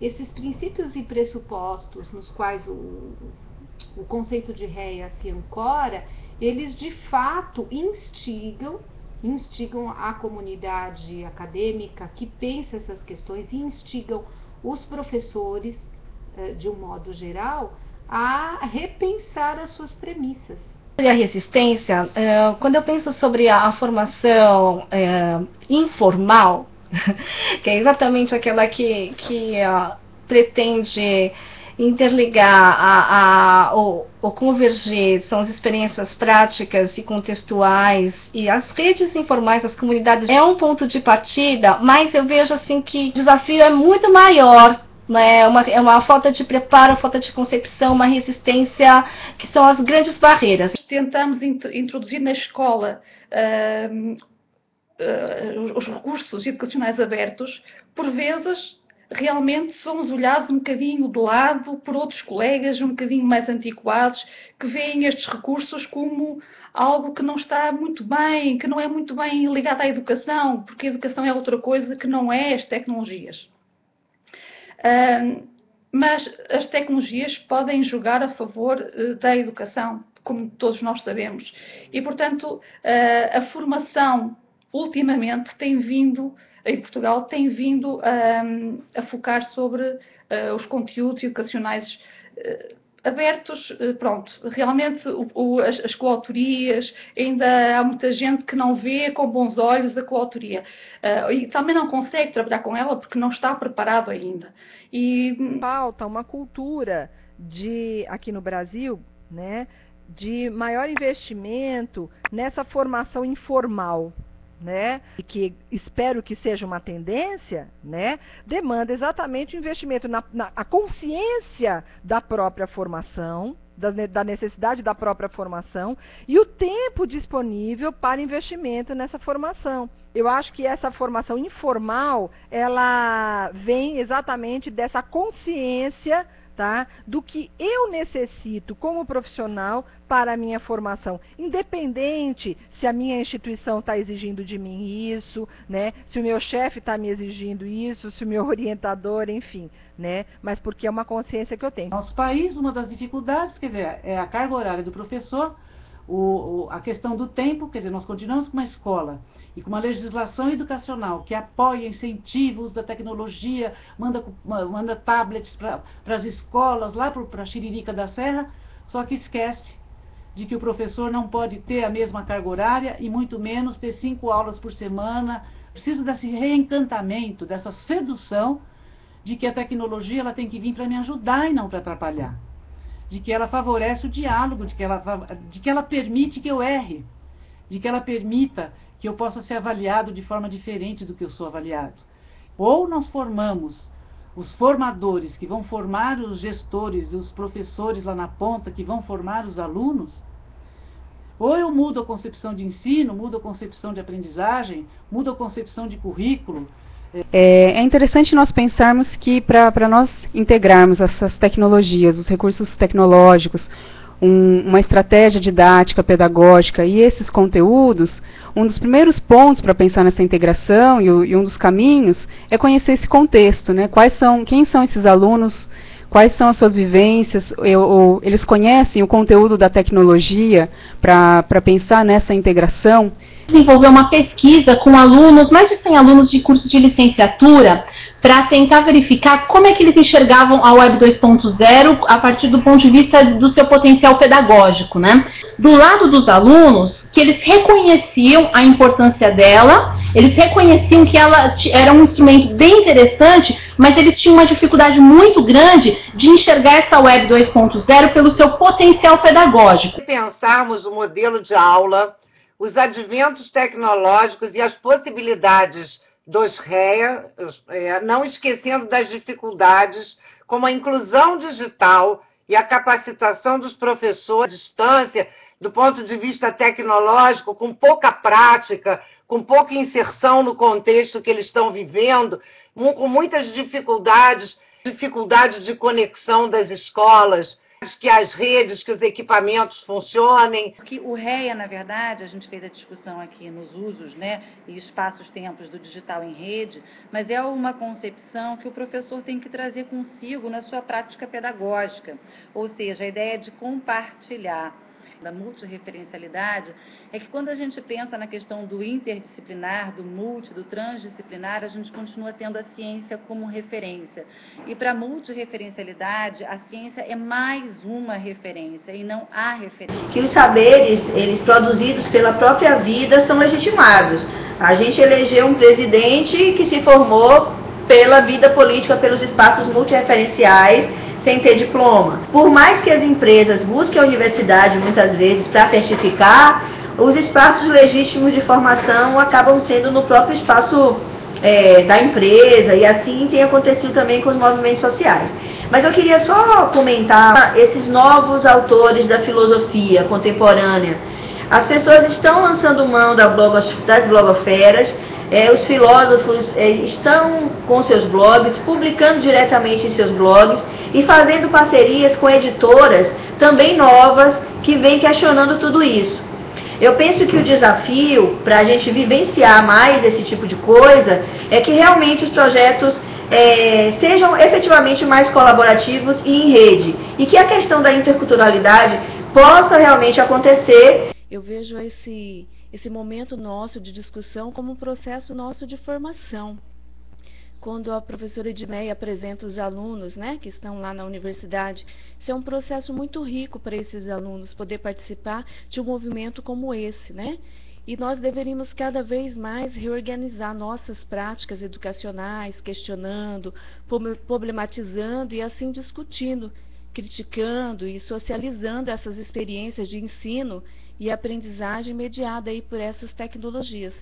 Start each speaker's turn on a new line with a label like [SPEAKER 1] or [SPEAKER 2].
[SPEAKER 1] esses princípios e pressupostos nos quais o, o conceito de réia se ancora, eles de fato instigam, instigam a comunidade acadêmica que pensa essas questões instigam os professores, eh, de um modo geral, a repensar as suas premissas.
[SPEAKER 2] E a resistência, eh, quando eu penso sobre a formação eh, informal, que é exatamente aquela que, que pretende interligar a, a, o, o convergir, são as experiências práticas e contextuais e as redes informais, as comunidades, é um ponto de partida, mas eu vejo assim que o desafio é muito maior né? uma, é uma falta de preparo, falta de concepção, uma resistência, que são as grandes barreiras.
[SPEAKER 3] Tentamos introduzir na escola uh, uh, os recursos educacionais abertos, por vezes realmente somos olhados um bocadinho de lado por outros colegas um bocadinho mais antiquados que veem estes recursos como algo que não está muito bem, que não é muito bem ligado à educação, porque a educação é outra coisa que não é as tecnologias. Uh, mas as tecnologias podem jogar a favor uh, da educação, como todos nós sabemos. E, portanto, uh, a formação, ultimamente, tem vindo em Portugal tem vindo a, a focar sobre uh, os conteúdos educacionais uh, abertos, uh, pronto, realmente o, o, as, as coautorias, ainda há muita gente que não vê com bons olhos a coautoria. E também não consegue trabalhar com ela porque não está preparado ainda.
[SPEAKER 4] E falta uma cultura de aqui no Brasil, né, de maior investimento nessa formação informal, né, e que espero que seja uma tendência, né, demanda exatamente o investimento na, na a consciência da própria formação, da, da, necessidade da própria formação e o tempo disponível para investimento nessa formação. Eu acho que essa formação informal, ela vem exatamente dessa consciência tá? do que eu necessito como profissional para a minha formação, independente se a minha instituição está exigindo de mim isso, né? se o meu chefe está me exigindo isso, se o meu orientador, enfim, né? mas porque é uma consciência que eu tenho.
[SPEAKER 5] Nosso país, uma das dificuldades, dizer, é a carga horária do professor, o, o, a questão do tempo, quer dizer, nós continuamos com uma escola e com uma legislação educacional que apoia, uso da tecnologia, manda, manda tablets para as escolas, lá para a Xiririca da Serra, só que esquece de que o professor não pode ter a mesma carga horária e muito menos ter cinco aulas por semana. Precisa desse reencantamento, dessa sedução de que a tecnologia ela tem que vir para me ajudar e não para atrapalhar. De que ela favorece o diálogo, de que ela, de que ela permite que eu erre, de que ela permita que eu possa ser avaliado de forma diferente do que eu sou avaliado. Ou nós formamos os formadores que vão formar os gestores e os professores lá na ponta que vão formar os alunos, ou eu mudo a concepção de ensino, mudo a concepção de aprendizagem, mudo a concepção de currículo.
[SPEAKER 6] É, é interessante nós pensarmos que para nós integrarmos essas tecnologias, os recursos tecnológicos, um, uma estratégia didática, pedagógica e esses conteúdos, um dos primeiros pontos para pensar nessa integração e, e, um dos caminhos é conhecer esse contexto, né? Quais são, quem são esses alunos, quais são as suas vivências, eu, eles conhecem o conteúdo da tecnologia para pensar nessa integração
[SPEAKER 2] desenvolveu uma pesquisa com alunos, mais de 100 alunos de cursos de licenciatura, para tentar verificar como é que eles enxergavam a Web 2.0 a partir do ponto de vista do seu potencial pedagógico, né? Do lado dos alunos, que eles reconheciam a importância dela, eles reconheciam que ela era um instrumento bem interessante, mas eles tinham uma dificuldade muito grande de enxergar essa Web 2.0 pelo seu potencial pedagógico.
[SPEAKER 7] Se pensarmos o modelo de aula os adventos tecnológicos e as possibilidades dos REA, não esquecendo das dificuldades, como a inclusão digital e a capacitação dos professores à distância, do ponto de vista tecnológico, com pouca prática, com pouca inserção no contexto que eles estão vivendo, com muitas dificuldades, dificuldade de conexão das escolas, que as redes, que os equipamentos funcionem.
[SPEAKER 8] Que o REA, na verdade, a gente fez a discussão aqui nos usos né, e espaços-tempos do digital em rede, mas é uma concepção que o professor tem que trazer consigo na sua prática pedagógica, ou seja, a ideia de compartilhar da multireferencialidade é que quando a gente pensa na questão do interdisciplinar, do multi, do transdisciplinar, a gente continua tendo a ciência como referência. E para a multireferencialidade, a ciência é mais uma referência e não a referência.
[SPEAKER 9] Que os saberes, eles produzidos pela própria vida, são legitimados. A gente elegeu um presidente que se formou pela vida política, pelos espaços multireferenciais, sem ter diploma. Por mais que as empresas busquem a universidade muitas vezes para certificar, os espaços legítimos de formação acabam sendo no próprio espaço é, da empresa e assim tem acontecido também com os movimentos sociais. Mas eu queria só comentar esses novos autores da filosofia contemporânea. As pessoas estão lançando mão das blogosferas, é, os filósofos é, estão com seus blogs, publicando diretamente em seus blogs e fazendo parcerias com editoras também novas que vêm questionando tudo isso. Eu penso que o desafio para a gente vivenciar mais esse tipo de coisa é que realmente os projetos é, sejam efetivamente mais colaborativos e em rede. E que a questão da interculturalidade possa realmente acontecer.
[SPEAKER 2] Eu vejo esse, esse momento nosso de discussão como um processo nosso de formação quando a professora Edmeia apresenta os alunos né, que estão lá na universidade. Isso é um processo muito rico para esses alunos poder participar de um movimento como esse. Né? E nós deveríamos cada vez mais reorganizar nossas práticas educacionais, questionando, problematizando e assim discutindo, criticando e socializando essas experiências de ensino e aprendizagem mediada aí por essas tecnologias.